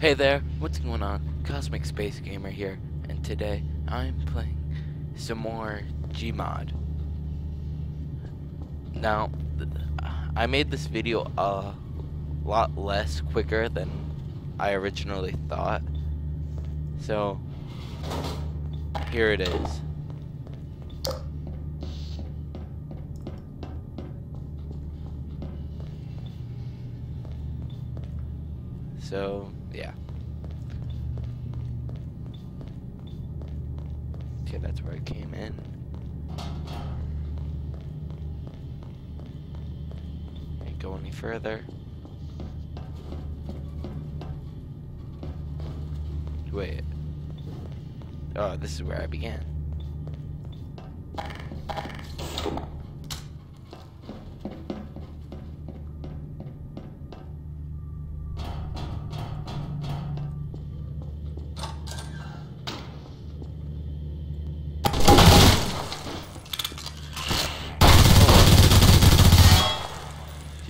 Hey there, what's going on? Cosmic Space Gamer here, and today I'm playing some more Gmod. Now, I made this video a lot less quicker than I originally thought. So, here it is. So, yeah. Okay, that's where I came in. Can't go any further. Wait. Oh, this is where I began.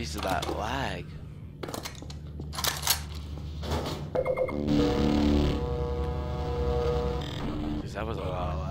Jeez, that lag. That was a lot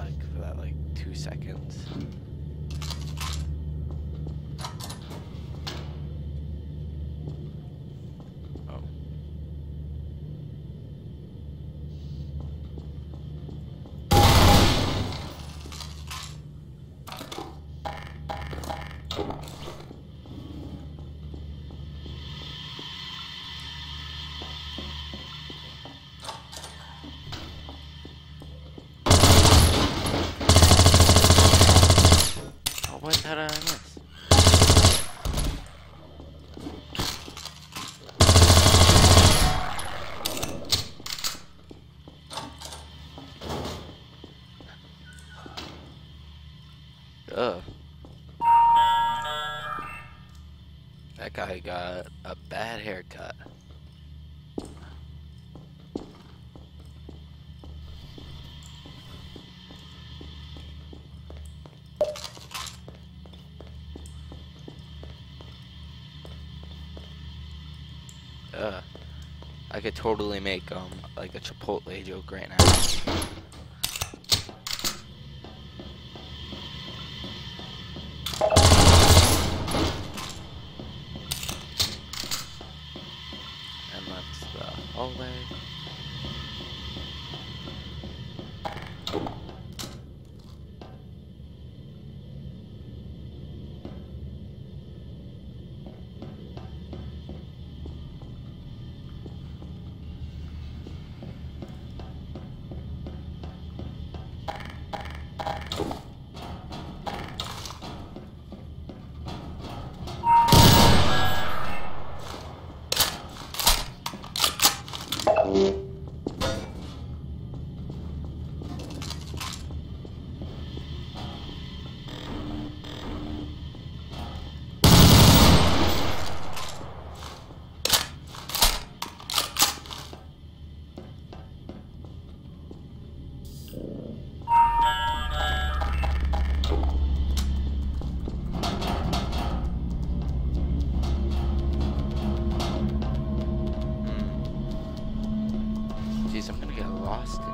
Ugh. That guy got a bad haircut. Ugh. I could totally make um like a Chipotle joke right now. The lost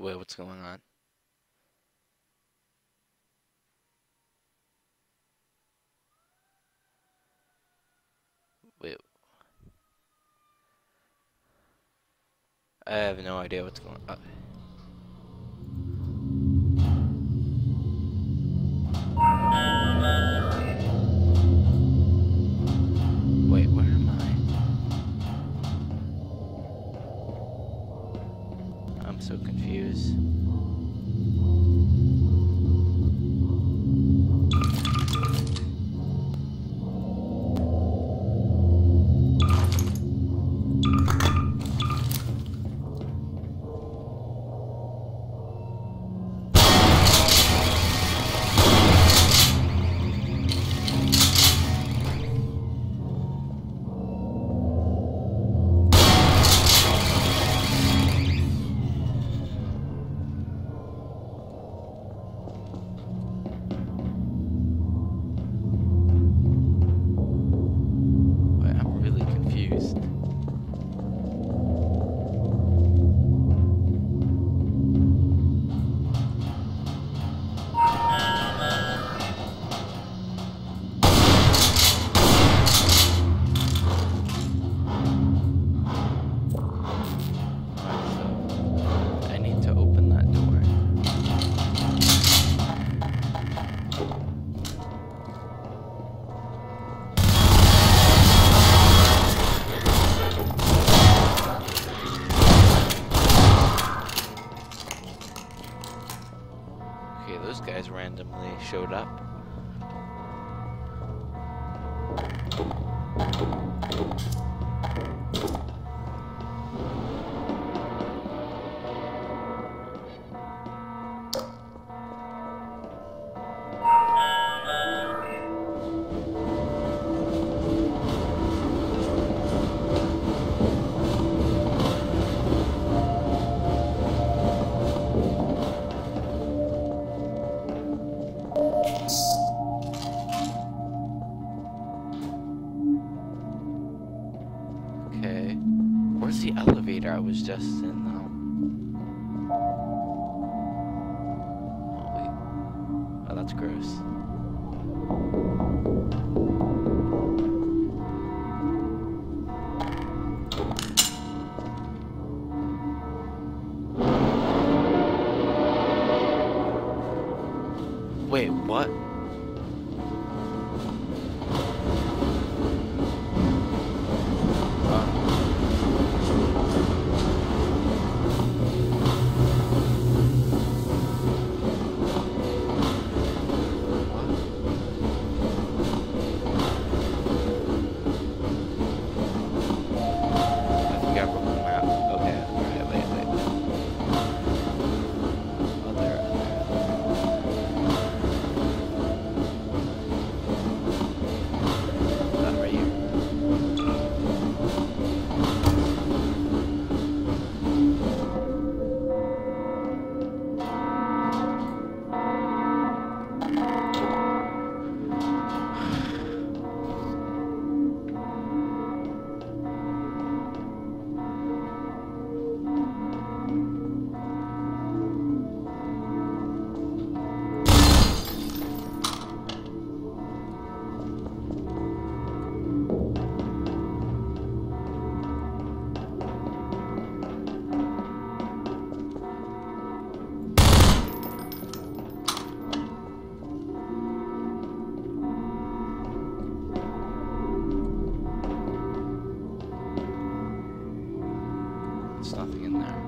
Wait, what's going on? Wait. I have no idea what's going on. confused. was destined. Nothing in there.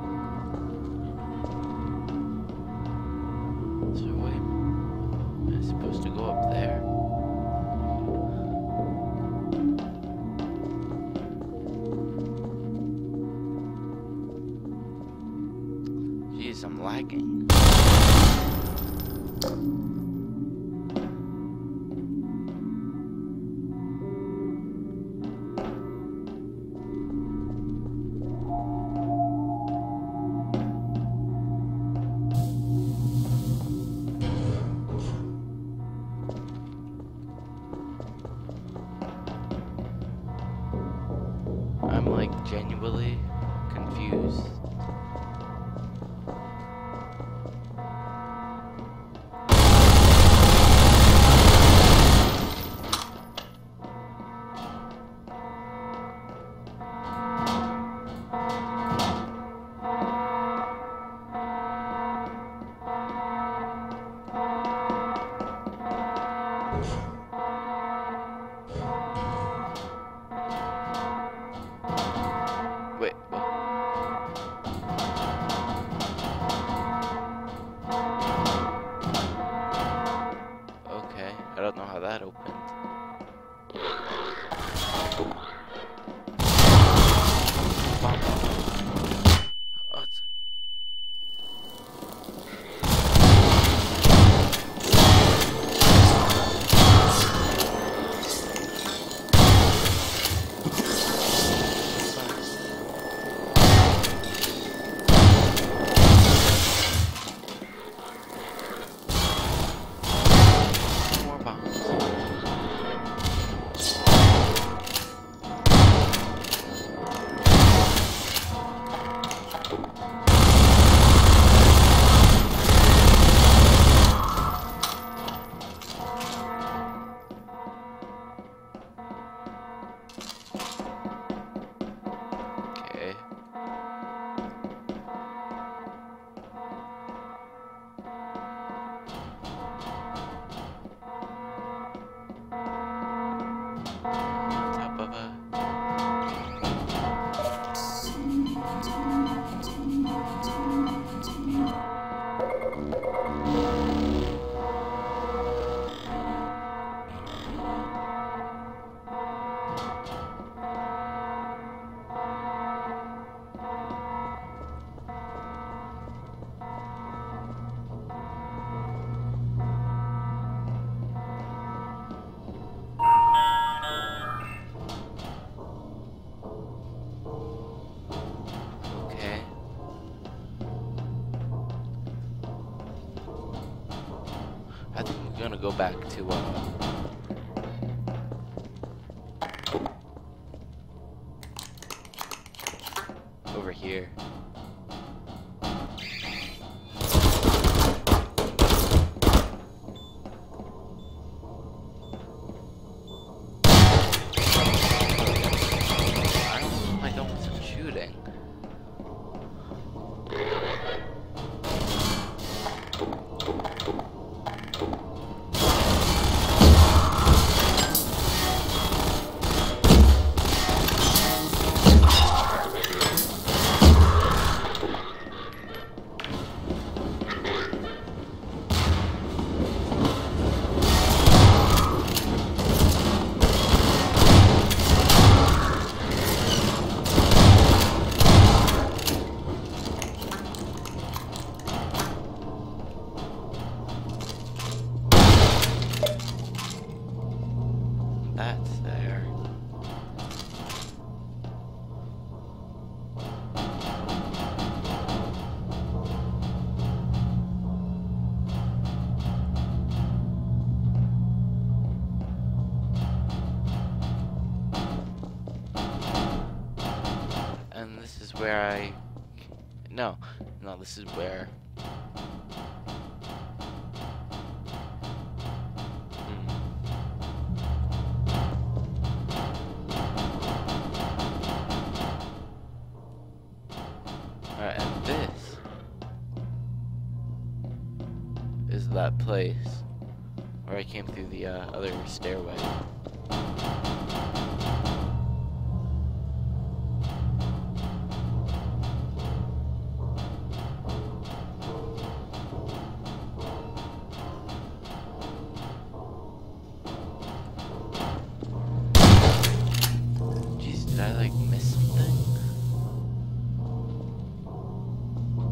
So wait, am I supposed to go up there? Jeez, I'm lagging. Back to uh over here. Where I... No, no, this is where... Hmm. And this is that place where I came through the uh, other stairway.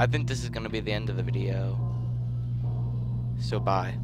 I think this is gonna be the end of the video. So bye.